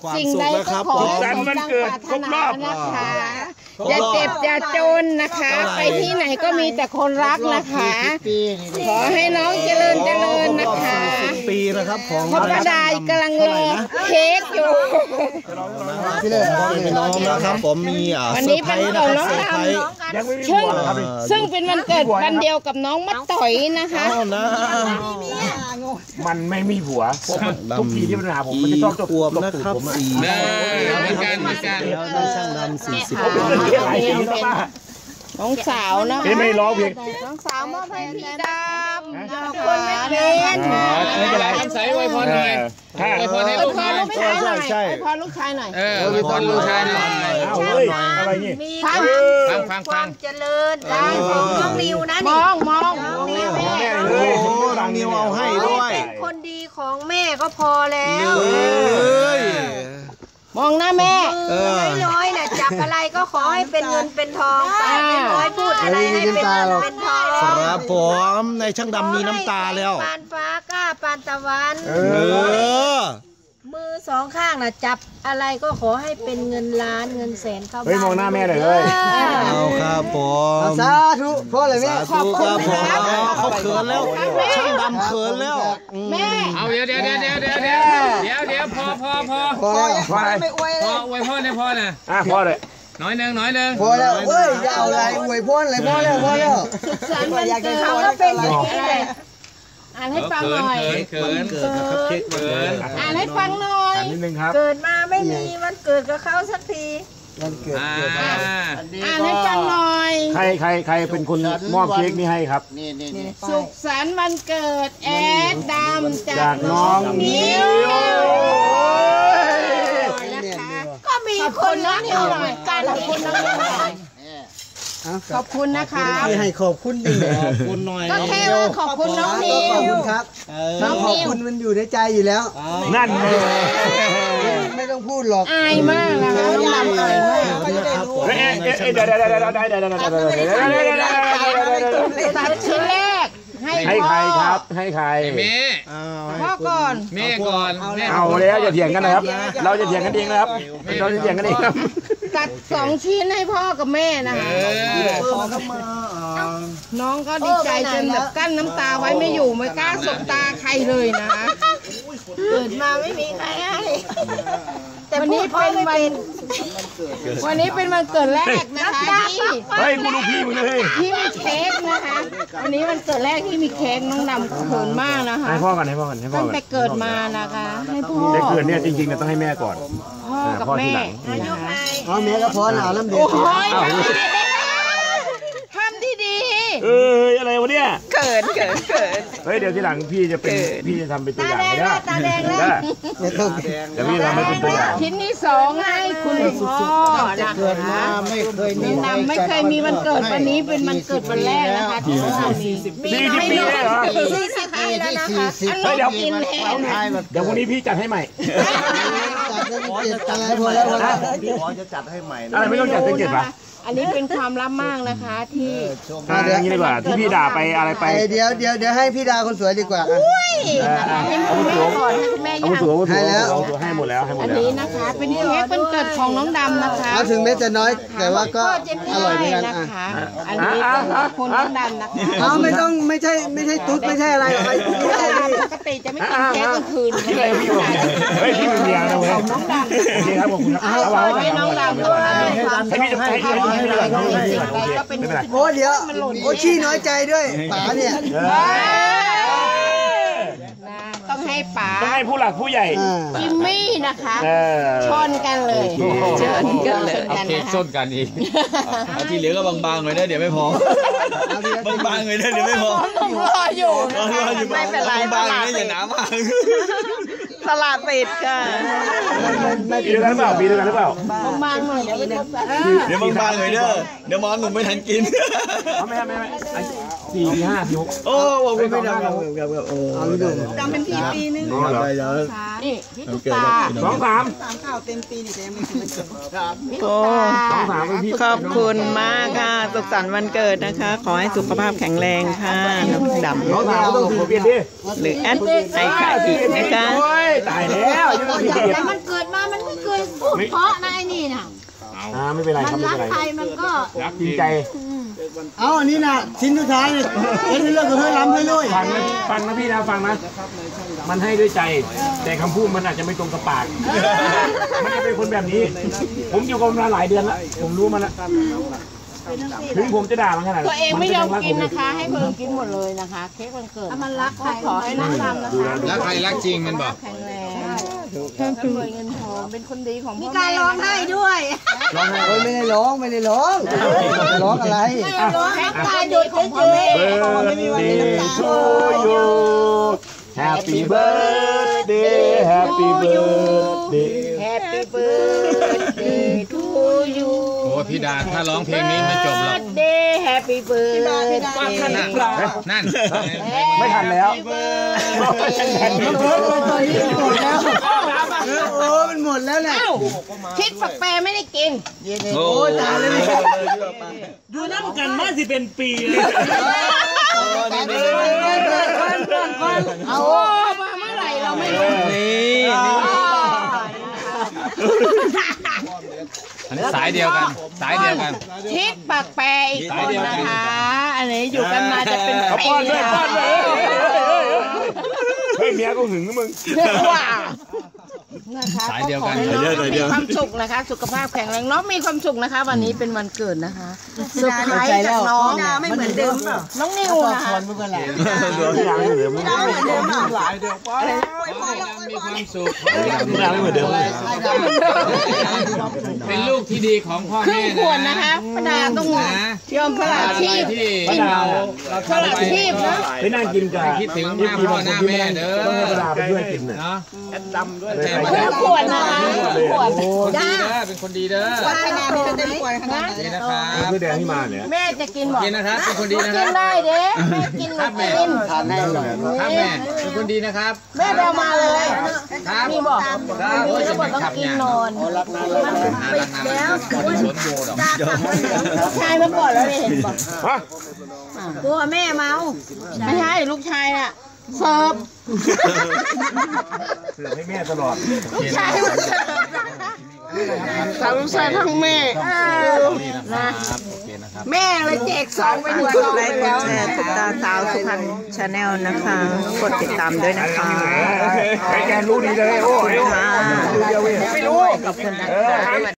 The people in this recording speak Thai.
คิดความสิ่งสุขใดนะคก็รับขอผมให้สมดังปรารถนานะคะ อย่าเจ็บอย่าจนนะคะ ไปที่ไหนก็มีแต่คนรักนะคะ ขอให้น้องเจริญเจริญนะคะปีนะครับของเพราะป้าดายกำลังรอเค้กอยู่ พี่เล่พ่อเป็นน้องนะครับผมมีอ่าวันเซอนี้ร์ไพรเป็นส์วันนะครับน้องเซอร์ไพรส์ยังไม่มีซึ่งหัวครับซึ่งเป็นวันเกิดวันเดียวกับน้องมะต่อยนะคะเอานะมันไม่มีผัวทุกทีที่มันหาผมมันจะสี่ชอบจบขวบนะครับสี่เออเหมือนกันเหมือนกันแล้วได้ช่างดำสี่สิบค่ะเป็นเรื่องอะไรสีแล้วป้าน้องสาวนะพี่ไม่ร้องเพลงน้องสาวมอบให้พี่ดำนะคะเล่นไม่เป็นไรใส่ไว้พรหน่อยไว้พรให้อลูกพหน่อยลูกชายหน่อยอวยพรลูกชายหน่อยเออไว้พรลูกชายหน่อยเฮ้ยอะไรนี่ฟังฟังฟังฟังเจริญได้ของน้องนิวนะมนี่องมองนิวแม่โอ้เลยโหน้องนิวเอาให้ด้วยเป็นคนดีของแม่ก็พอแล้วมองหน้าแม่เออน้อย จับอะไรก็ขอให้เป็นเงินเป็นทองปากเป็นร้อยพูดอะไรให้เป็นเงินเป็นทองครับผมในช่างดำมีน้ำตาแล้ว ปานฟ้ากล้าปานตะวัน เอเอออมือ สองข้างน่ะจับอะไรก็ขอให้เป็นเงินล้านเงินแสนเข้าบ้านเฮ้ยมองหน้าแม่เลยเฮ้ย เอาครับผมสาธุพ่อเลยแม่ สาธุครับผมเขาเขินแล้ว ช่างดำเขินแล้ว แม่เอาเดี๋ยวเดี๋ยวเดี๋ยวเดี๋ยวเดี๋ยวเดี๋ยวเดี๋ยวเดี๋ยวพอพอพอพอแล้วว่าอะไรพออวยพรให้พ่อน่ะอะพ่อเลยน้อยหนึ่งน้อยหนึ่งพอแล้วเอ้ยอย่าเอาอะไรอวยพรเลยพอแล้วพอแล้วสารวันเกิดเขาก็เป็นอย่างนี้แหละอ่านให้ฟังเขิหนน่อยเขินเขินเกิดนะครับเค้กวันเกิดอ่านให้ฟังหน่อย นิดนึงครับเกิดมาไม่มีวันเกิดกับเขาสักทีวันเกิดอ่าเกิดอ่านให้ฟังหน่อย ใครใครใครเป็นคนมอบเค้กนี้ให้ครับสุขสันต์วันเกิดแอดดำจาจากกน้น้อองงนินิววนะคะก็มีคนน้องนิวหน่อยการขอบคุณน้อง นิวหน่อยขอบคุณนะคะที่ให้ขอบคุณจริงเลยขอบคุณหน่อยก็แค่ว่าขอบคุณน้องนิขอบวคุณครับน้องขอบนิวคุณมันอยู่ในใจอยู่แล้ว นั่นเลยไม่ต้องพูดหรอกอายมากนะคะน้องดำอายมากเฮ้ยเอ๊ะเอ๊ะเดี๋ยวเดี๋ยวเดี๋ยวเดี๋ยวเดี๋ยวเดี๋ยวเดี๋ยวเดี๋ยวเดี๋ยวเดี๋ยวเดี๋ยวเดี๋ยวเดี๋ยวเดี๋ยวเดี๋ยวตัดชิ้นแรกให้ ให้พ่ใครอครับ ให้ใคร เมย์พ่อก่อนเมย์ก่อนแม่เอาแล้วอย่าเถียงกันนะครับ เราจะเถียงกันเองนะครับ เราจะเถียงกันเองครับตัดสองชิ้นให้พ่อกับแม่นะคะเออน้องก็ดีใจจนแบบกั้นน้ำตาไว้ไม่อยู่ไม่กล้าสบตาใครเลยนะคะเกิดมาไม่มีใครให้ แต่วันพูนี้ดพ่อเป็นไม่วันเป็นวันนี้เป็นวันเกิดแรกนะคะที่เฮ้ยกูดูพี่มึงเลยที่มีเค้กนะคะ วันนี้วันเกิดแรกที่มีเค้กน้องดำเขินมากนะคะให้พ่อก่อนให้พ่อก่อนให้พ่อตั้งก่อนแต่เกิดมานะคะ ให้พ่อได้เกิดเนี่ยจริงๆเนี่ยต้องให้แม่ก่อน พ่อกับพ่อทีแม่หลังนะคะเอาแม่ก็พอแล้วน้ำเดือโอ้ดโหอ้าวทำที่ดีเอ้ยอะไรวะเนี่ย เกินเกินเกิน เฮ้ยเดี๋ยวทีหลังพี่จะเป็นพี่จะทำเป็นตัวอย่างให้ได้ตาแดงแล้ว ได้ไม่ต้องเดี๋ยวพี่จะทำให้เป็นตัวอย่างชิ้นที่สองให้คุณพ่อนะเกิดมาคะไม่เคยมีน้องดำไม่เคยมีวันเกิดวันนี้เป็นวันเกิดวันแรกนะคะที่น้องดำมีสี่สิบปีเลยเหรอสี่สิบปีแล้วนะคะสิบเฮ้ยเดี๋ยวกินแทนทายแบบเดี๋ยวพรุ่งนี้พี่จัดให้ใหม่ จัดได้เจ็ดอะไรพอแล้วพอแล้ว พี่อ๋อจะจัดให้ใหม่นะอะไรไม่ต้องจัดเต็มเก็บปะ อันนี้เป็นความลับมากนะคะที่อะอย่างนี้ดีกว่าที่พี่ด่าไปอะไรไปเดี๋ยวเดี๋ยวเดี๋ยวให้พี่ดาคนสวยดีกว่าเอออะ ให้เอาคุณผู้แม่สูงก่อนให้คุณแม่เอาย่าผู้สูงเอาผู้สูงให้แล้ว เอาผู้สูงให้หมดแล้วให้หมดอันแล้วนี้นะคะเป็นเค้กวันเกิดของน้องดำนะคะเอาถึงแม้จะน้อยแต่ว่าก็อร่อยเหมือนกันนะอะคะอันนี้เป็นขอบคุณน้องดำนะคะเอาไม่ต้องไม่ใช่ไม่ใช่ตุ๊ดไม่ใช่อะไรไปน้องดำปกติจะไม่กินเค้กกลางคืนพี่อะไรพี่บอกเฮ้ยพี่เป็นเมียนะเว้ยน้องดำ โอเคครับขอบคุณครับเอาขวางอไว้ก่อนให้น้องดำนะคะมีความให้พี่จะให้พี่ให้พี่ให้พี่ให้พี่ให้พี่ก็เป็นไม่เป็นไรโอ้เดี๋ยวโอ้ชี้น้อยใจด้วยป๋าเนี่ยต้องให้ป๋าต้องให้ผู้หลักผู้ใหญ่จิมมี่นะคะชนกันเลยชนกันเลยเอากันเค้กชนกันอีกที่เหลือก็บางๆหน่อยนะเดี๋ยวไม่พอบางๆเลยนะเดี๋ยวไม่พอต้องรออยู่นะไม่เป็นไรบางตลาดๆเลยอย่าหนามาก ตลาดปิดค่ะปีเดียวกันหรือเปล่าปีเดียวกันหรือเปล่าบางๆหน่อยเดี๋ยวไปดูกันเดี๋ยวบางๆเลยเด้อเดี๋ยวหมอหนุ่มไม่ทันกินเอาไม่ไม่ไม่ไอ้สี่ปีห้าปีหกโอ้โหไม่ได้ครับครับครับโอ้จำเป็นปีปีนึงอ๋อเหรอเดี๋ยวนี่พี่ตุ๊กตาสองสามโอ้สองสามเป็นพี่ขอบคุณมากค่ะสุขสันต์วันเกิดนะคะ ขอให้สุขภาพแข็งแรงค่ะน้องดสองสามก็ต้องถือเปลี่ยนดิำหรือแอดไอค่ะอีกนะคะโอ้ยตายแล้วยังต้องถือเปลี่ยนแต่มันเกิดมามันไม่เคยพูดเพราะนะไอ้นี่น่ะ อ่าไม่เป็นไรมัครับนไม่รัเป็กนไรใครมันก็จริงใจเอาอันนี้นะชิ้นสุดท้ายเนี่ยเล่นเรื่องกับเฮ้ยล้ำเฮ้ยลุยฟังนะฟังนะพี่นะฟังนะ มันให้ด้วยใจ แต่คำพูดมันอาจจะไม่ตรงกับปาก มันจะเป็นคนแบบนี้ ผมอยู่กับมันมาหลายเดือนแล้วผมรู้มัน แล้วถึงผมจะด่ามันขนาดตัวเองไม่ยอมกินนะนะคะ ให้คนอื่นกินหมดเลยนะคะ เค้กวันเกิดถ้ามันรักใครขอให้น้องดำนะคะรักใครรักจริงมันบอกแข็งแรงร่ำรวยเงินทองเป็นคนดีของมีพ่อการแม่ร้องไห้ด้วยร้องไห้โอ้ยไม่ได้ร้องไม่ได้ร้องจะร้องอะไรร้องให้ตายหยุดเฉยเบิร์ดเดย์ทูยู Happy birthday Happy birthday แฮปปี้เบิ โอ้พี่ดาถ้าร้องเพลงนี้ไม่จบหรอกเดย์แฮปปี้เบิร์ดเดย์นั่นนั่นไม่ทันแล้วหมดแล้วโอ้มันหมดแล้วเนี่ยคิดฝักแปรไม่ได้กินโอ้ตายเลยอยู่น้ำกันมาสิเป็นปีเลยเอามาเมื่อไหร่เราไม่รู้ นี่ อันนี้สายเดียวกัน สายเดียวกัน ทิศปากแปรอีกคนนะคะ อันนี้อยู่กันมาจะเป็นเอาปีป้อนด้วยป้อนด้วยแล้วเฮ้ยเมียก็หึงนะมึงว้าวนะคะสายเดียวกันขอให้น้องมีความสุขนะคะ สุขภาพแข็งแรงน้องมีความสุขนะคะ วันนี้เป็นวันเกิดนะคะเซอร์ไพรส์จากน้องไม่เหมือนเดิมน้องนิวนะคะเดี๋ยวที่ยังเหลือมึงมีความสุขที่ยังไม่เหมือนเดิมเลยเป็นลูกที่ดีของพ่อครึ่แม่งขวดนะคะประดาต้องยอมสละชีพที่ป้าดาวสละชีพนะไปนั่งกินกับคิดถึงหน้าพ่อหน้าแม่เด้อต้องให้ป้าดาวไปช่วยกินน่ะเนะแม่ครึ่ขวดนะคะครึ่ขวดคนดีเด้อเป็นคนดีเด้อวัฒนาเป็นเต็มขวดขนาดนี่นะครับเพื่อแดงที่มาเนี่ยแม่จะกินบอกกินนะครับเป็นคนดีนะคกิรับนได้เด้แม่กินหนูกินครับแม่เป็นคนดีนะครับแม่ไปเอามาเลยครับนี่บอกครับนี่ก็บอกต้องกินนอนมันปิดแล้วสนโบดอกลูกชายมาก่อนแล้วเนี่เห็นบอกกลัวแม่เมาไม่ใช่ลูกชายน่ะ เสิร์ฟเสือให้แม่ตลอดลูกชายมาเสิร์ฟทั้งลูกชายทั้งแม่นะโอเคนะครับแม่เลยแจกสองไปหนึ่งกดไลค์กดแชร์ติดตามสาวสุพรรณchannel นะคะ กดติดตามด้วยนะคะไอ้แกรู้ดีเลยโอ้ยค่ะเดียวเว้ยขอบคุณนะคะ